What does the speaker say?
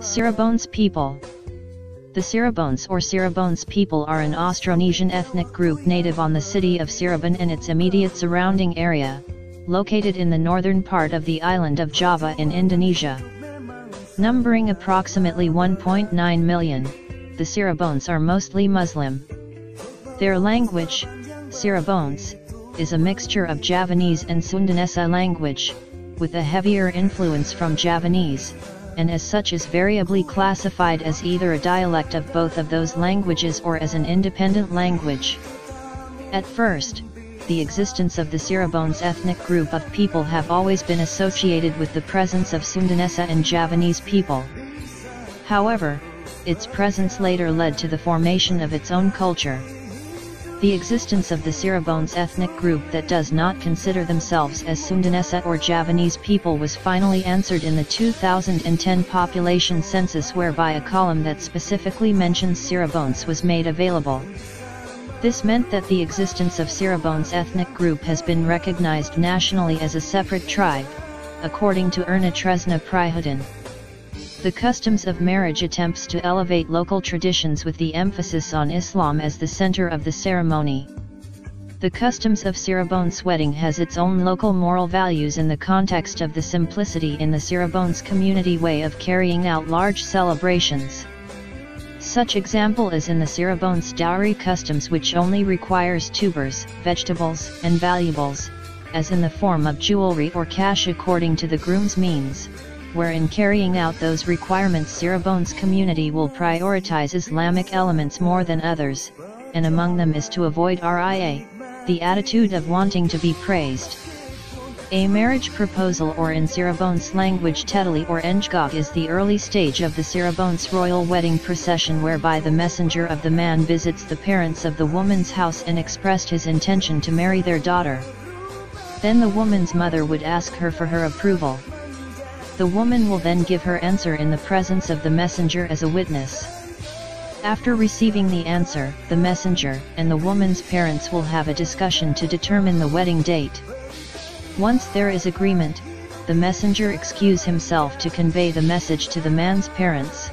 Cirebonese people The Cirebonese or Cirebonese people are an Austronesian ethnic group native on the city of Cirebon and its immediate surrounding area, located in the northern part of the island of Java in Indonesia. Numbering approximately 1.9 million, the Cirebonese are mostly Muslim. Their language, Cirebonese, is a mixture of Javanese and Sundanese language, with a heavier influence from Javanese, and as such is variably classified as either a dialect of both of those languages or as an independent language. At first, the existence of the Cirebonese ethnic group of people have always been associated with the presence of Sundanese and Javanese people. However, its presence later led to the formation of its own culture. The existence of the Cirebonese ethnic group that does not consider themselves as Sundanese or Javanese people was finally answered in the 2010 population census whereby a column that specifically mentions Cirebonese was made available. This meant that the existence of Cirebonese ethnic group has been recognized nationally as a separate tribe, according to Erna Tresna Prihatin. The customs of marriage attempts to elevate local traditions with the emphasis on Islam as the center of the ceremony. The customs of Cirebonese wedding has its own local moral values in the context of the simplicity in the Cirebonese community way of carrying out large celebrations. Such example is in the Cirebonese dowry customs which only requires tubers, vegetables, and valuables, as in the form of jewelry or cash according to the groom's means where in carrying out those requirements Cirebonese community will prioritize Islamic elements more than others, and among them is to avoid RIA, the attitude of wanting to be praised. A marriage proposal or in Cirebonese language Tetali or Engog is the early stage of the Cirebonese royal wedding procession whereby the messenger of the man visits the parents of the woman's house and expressed his intention to marry their daughter. Then the woman's mother would ask her for her approval. The woman will then give her answer in the presence of the messenger as a witness. After receiving the answer, the messenger and the woman's parents will have a discussion to determine the wedding date. Once there is agreement, the messenger excuse himself to convey the message to the man's parents.